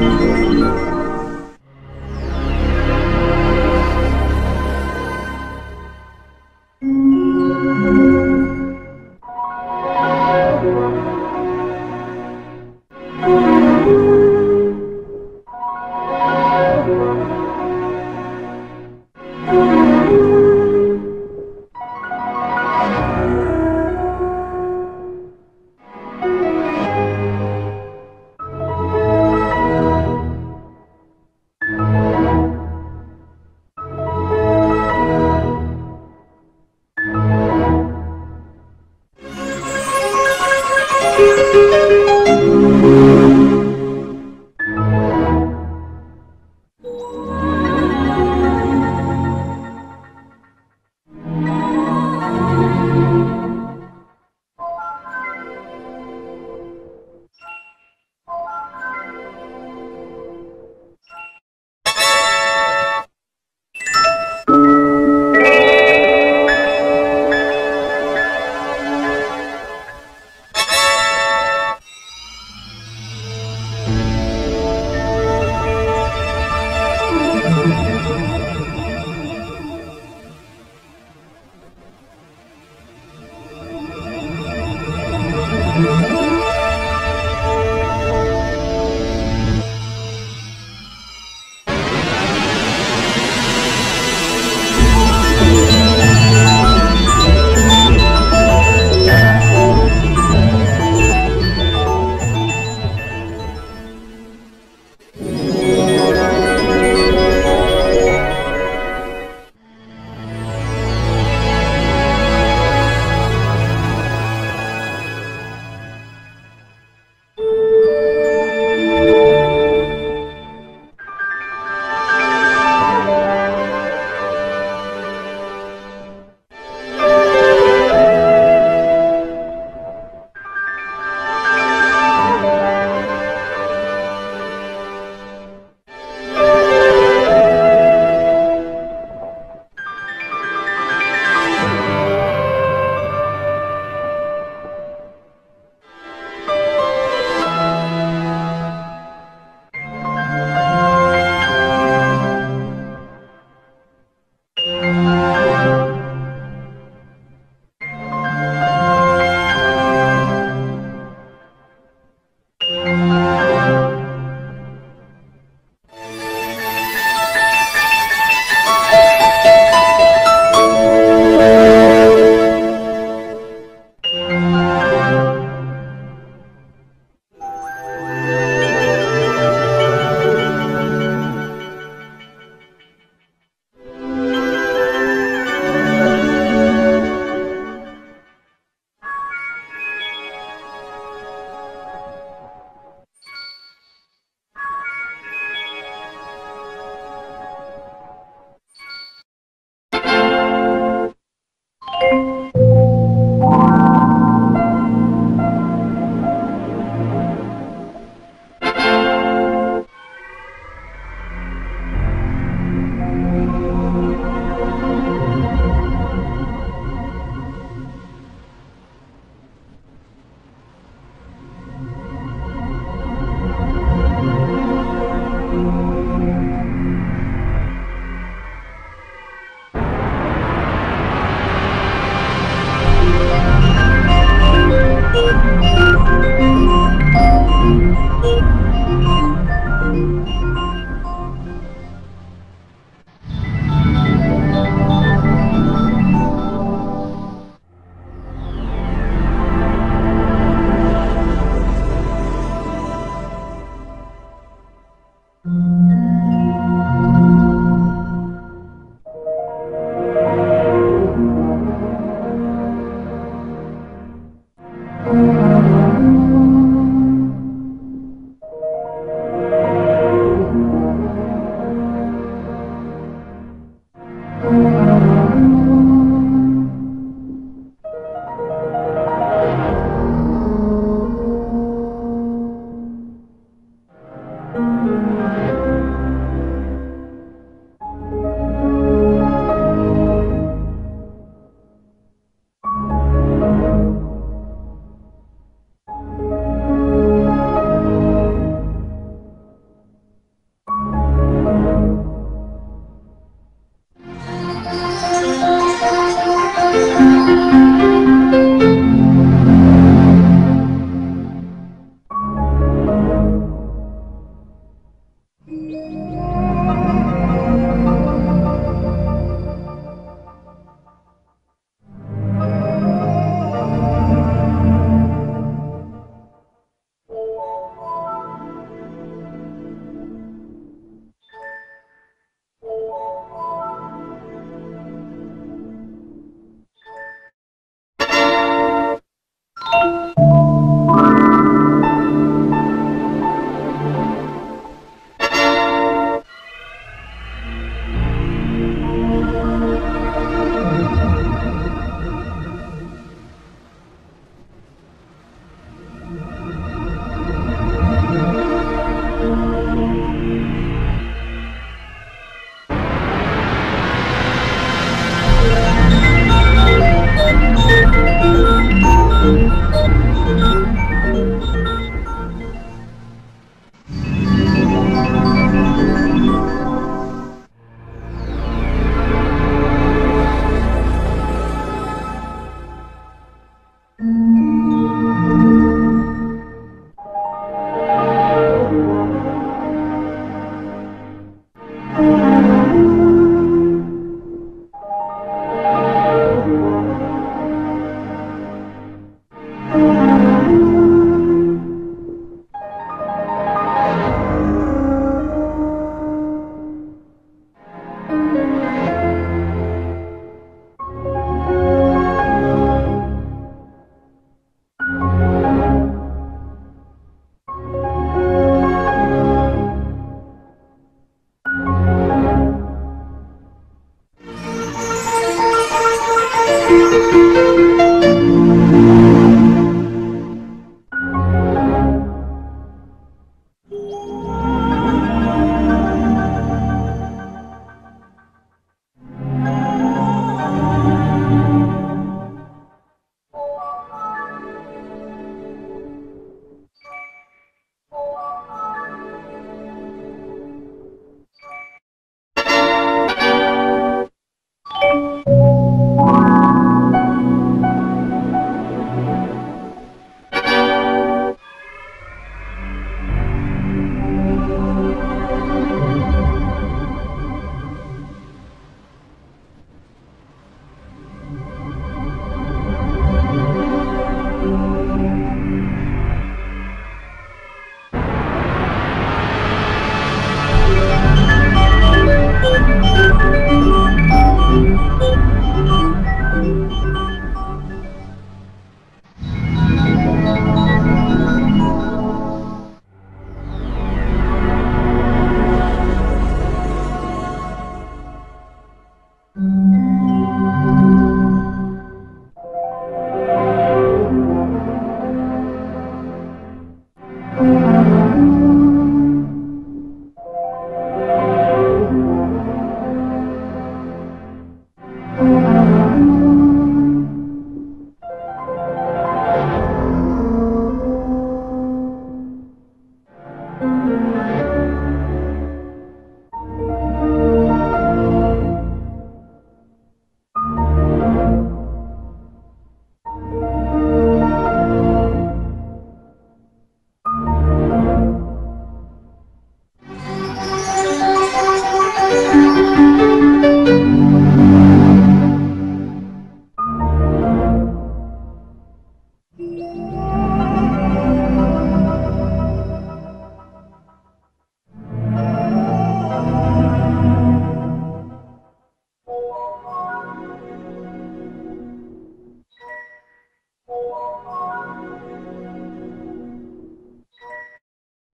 Música